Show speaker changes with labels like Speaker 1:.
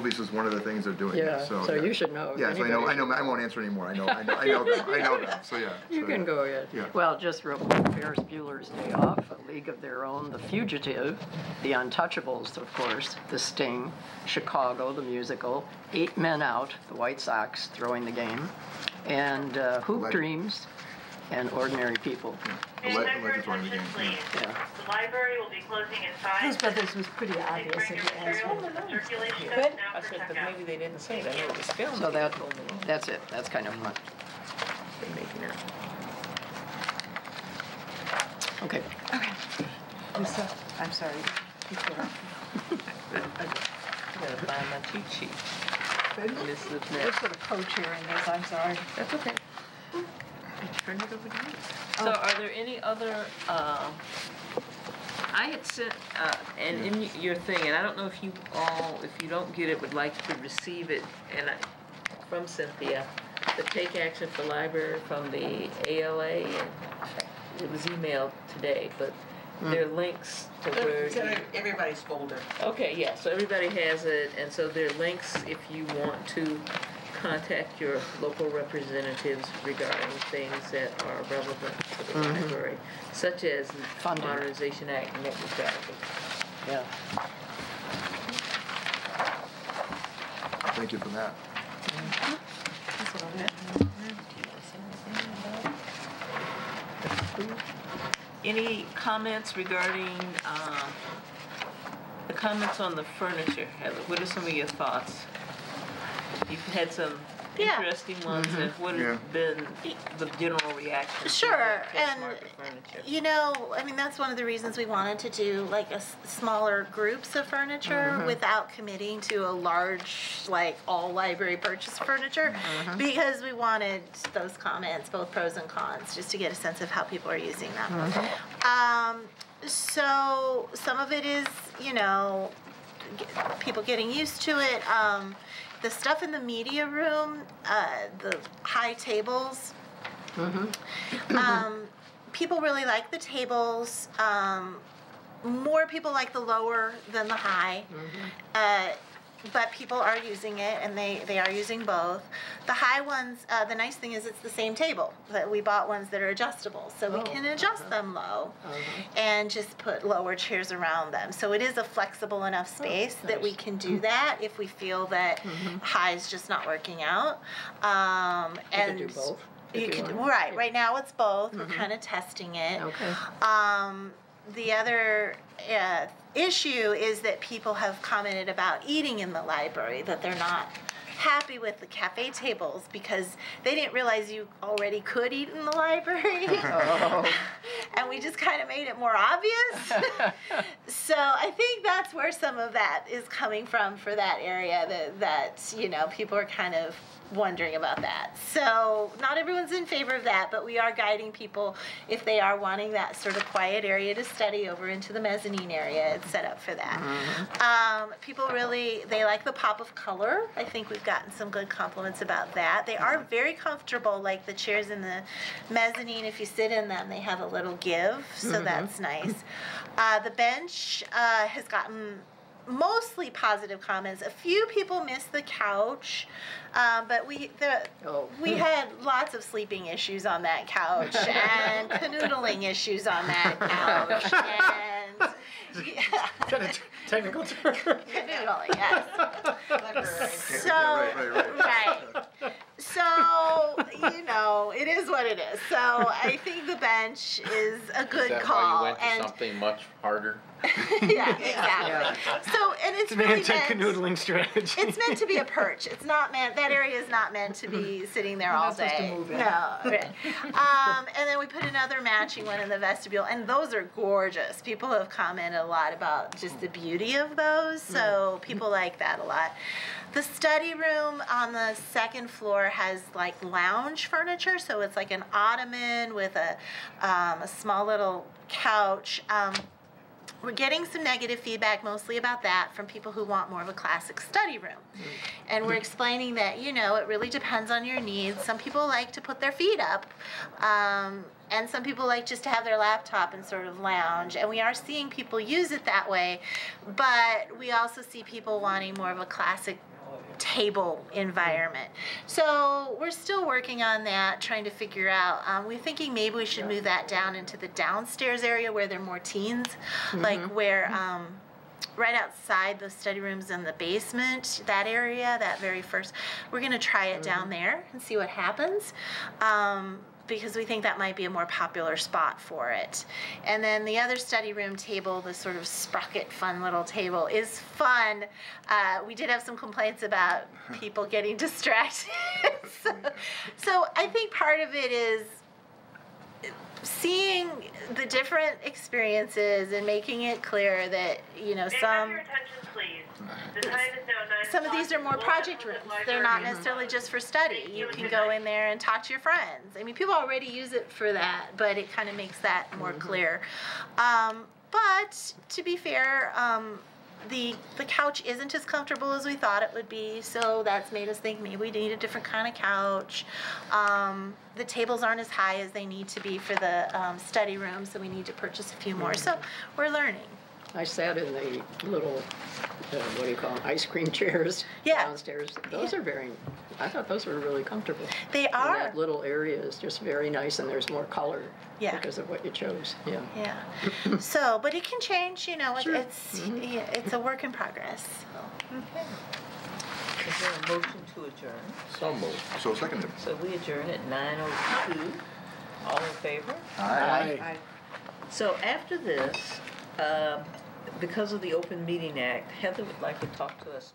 Speaker 1: movies is one of the things they're doing.
Speaker 2: Yeah,
Speaker 1: so,
Speaker 2: so
Speaker 1: yeah.
Speaker 2: you should know.
Speaker 1: Yeah, so I know. I
Speaker 2: Anybody
Speaker 1: know. I won't answer anymore. I know. I know. I know them. I know them. So yeah.
Speaker 2: You
Speaker 1: so,
Speaker 2: can
Speaker 1: yeah.
Speaker 2: go ahead.
Speaker 1: Yeah.
Speaker 2: Well, just real quick, Ferris Bueller's Day Off, A League of Their Own, The Fugitive, The Untouchables, of course, The Sting, Chicago, the musical, Eight Men Out, the White Sox throwing the game, and uh, Hoop
Speaker 1: Like-
Speaker 2: Dreams, and Ordinary People.
Speaker 1: The
Speaker 3: May
Speaker 1: le-
Speaker 3: I have your
Speaker 1: Legends were in the
Speaker 3: attention,
Speaker 1: game,
Speaker 3: please?
Speaker 2: Yeah.
Speaker 3: The library will be closing in five.
Speaker 4: Blues Brothers was pretty obvious
Speaker 3: bring
Speaker 4: if you asked me.
Speaker 3: Circulation
Speaker 4: Good.
Speaker 3: now
Speaker 5: I
Speaker 3: for
Speaker 5: said, but
Speaker 3: checkout.
Speaker 5: maybe they didn't say that, I know it was filmed.
Speaker 2: So that, that's it. That's kind of fun.
Speaker 5: Maybe not.
Speaker 2: Okay.
Speaker 4: Lisa, I'm sorry. Keep going.
Speaker 5: I gotta find my cheat sheet. This is
Speaker 4: There's
Speaker 5: next.
Speaker 4: sort of co-chair in this, I'm sorry.
Speaker 5: That's okay. I turn it over to you. So are there any other, uh, I had sent, uh, and in y- your thing, and I don't know if you all, if you don't get it, would like to receive it, and I, from Cynthia, the Take Action for Library from the ALA, and it was emailed today, but there are links to where
Speaker 6: It's in
Speaker 5: you.
Speaker 6: everybody's folder.
Speaker 5: Okay, yeah, so everybody has it, and so there are links if you want to contact your local representatives regarding things that are relevant to the library, such as the
Speaker 2: Funding.
Speaker 5: Modernization Act and what we've.
Speaker 2: Yeah.
Speaker 1: Thank you for that.
Speaker 4: That's what I had.
Speaker 5: Any comments regarding, uh, the comments on the furniture, Heather, what are some of your thoughts? You've had some
Speaker 7: Yeah.
Speaker 5: interesting ones, mm-hmm. and what
Speaker 1: Yeah.
Speaker 5: has been the general reaction to
Speaker 7: Sure,
Speaker 5: the
Speaker 7: and
Speaker 5: furniture?
Speaker 7: you know, I mean, that's one of the reasons we wanted to do like a s- smaller groups of furniture mm-hmm. without committing to a large, like all library purchase furniture, mm-hmm. because we wanted those comments, both pros and cons, just to get a sense of how people are using them. Um, so some of it is, you know, g- people getting used to it. Um, the stuff in the media room, uh, the high tables. Um, people really like the tables. Um, more people like the lower than the high. Uh, but people are using it and they, they are using both. The high ones, uh, the nice thing is it's the same table. That we bought ones that are adjustable. So we
Speaker 2: Oh,
Speaker 7: can adjust them low and just put lower chairs around them. So it is a flexible enough space that we can do that if we feel that high is just not working out. Um,
Speaker 2: You
Speaker 7: and
Speaker 2: do both. if
Speaker 7: you could right. Right now it's both. We're kind of testing it.
Speaker 2: Okay.
Speaker 7: Um, the other uh, issue is that people have commented about eating in the library, that they're not happy with the cafe tables because they didn't realize you already could eat in the library. And we just kind of made it more obvious. so I think that's where some of that is coming from for that area that, that you know, people are kind of wondering about that. So not everyone's in favor of that, but we are guiding people if they are wanting that sort of quiet area to study over into the mezzanine area. It's set up for that. Um, people really they like the pop of color. I think we've gotten some good compliments about that. They are very comfortable, like the chairs in the mezzanine. If you sit in them, they have a little give, so that's nice. Uh, the bench uh, has gotten mostly positive comments. A few people miss the couch, um, but we the
Speaker 2: Oh.
Speaker 7: we had lots of sleeping issues on that couch and canoodling issues on that couch and yeah,
Speaker 8: technical term.
Speaker 7: canoodling. Yes. So
Speaker 1: right, right, right.
Speaker 7: right. So you know, it is what it is. So I think the bench is a good
Speaker 9: Is that
Speaker 7: call.
Speaker 9: why you went to
Speaker 7: and
Speaker 9: something much harder?
Speaker 7: yeah, exactly. So and it's
Speaker 8: It's an
Speaker 7: really meant,
Speaker 8: anti-canoodling strategy.
Speaker 7: it's meant to be a perch. It's not meant. That area is not meant to be sitting there all
Speaker 4: not supposed to
Speaker 7: day.
Speaker 4: move it.
Speaker 7: No. Right. Um, and then we put another matching one in the vestibule, and those are gorgeous. People have commented a lot about just the beauty of those, so people like that a lot. The study room on the second floor has like lounge furniture, so it's like an ottoman with a, um, a small little couch. Um, we're getting some negative feedback mostly about that from people who want more of a classic study room. And we're explaining that, you know, it really depends on your needs. Some people like to put their feet up, um, and some people like just to have their laptop and sort of lounge. And we are seeing people use it that way, but we also see people wanting more of a classic table environment. So we're still working on that, trying to figure out. Um, we're thinking maybe we should move that down into the downstairs area where there are more teens, like where. Um, Right outside the study rooms in the basement, that area, that very first, we're gonna try it down there and see what happens. Um, because we think that might be a more popular spot for it. And then the other study room table, the sort of sprocket fun little table, is fun. Uh, we did have some complaints about people getting distracted. so, so I think part of it is seeing the different experiences and making it clear that you know
Speaker 3: May I have
Speaker 7: some
Speaker 3: your attention, please? The time is now nine
Speaker 7: some of these are more project rooms. They're not necessarily just for study. You can go in there and talk to your friends. I mean, people already use it for that, but it kind of makes that more clear. Um, but to be fair, um, the the couch isn't as comfortable as we thought it would be, so that's made us think maybe we need a different kind of couch. Um, the tables aren't as high as they need to be for the um, study room, so we need to purchase a few more. So we're learning.
Speaker 2: I sat in the little, uh, what do you call them, ice cream chairs
Speaker 7: Yeah.
Speaker 2: downstairs. Those
Speaker 7: Yeah.
Speaker 2: are very, I thought those were really comfortable.
Speaker 7: They
Speaker 2: And
Speaker 7: are.
Speaker 2: that little area is just very nice and there's more color
Speaker 7: Yeah.
Speaker 2: because of what you chose, yeah.
Speaker 7: Yeah. so, but it can change. You know, it, it's yeah, it's a work in progress. So.
Speaker 5: Is there a motion to adjourn?
Speaker 1: So moved. So seconded.
Speaker 5: So we adjourn at nine oh two. All in favor?
Speaker 8: Aye.
Speaker 5: So after this, um, because of the Open Meeting Act, Heather would like to talk to us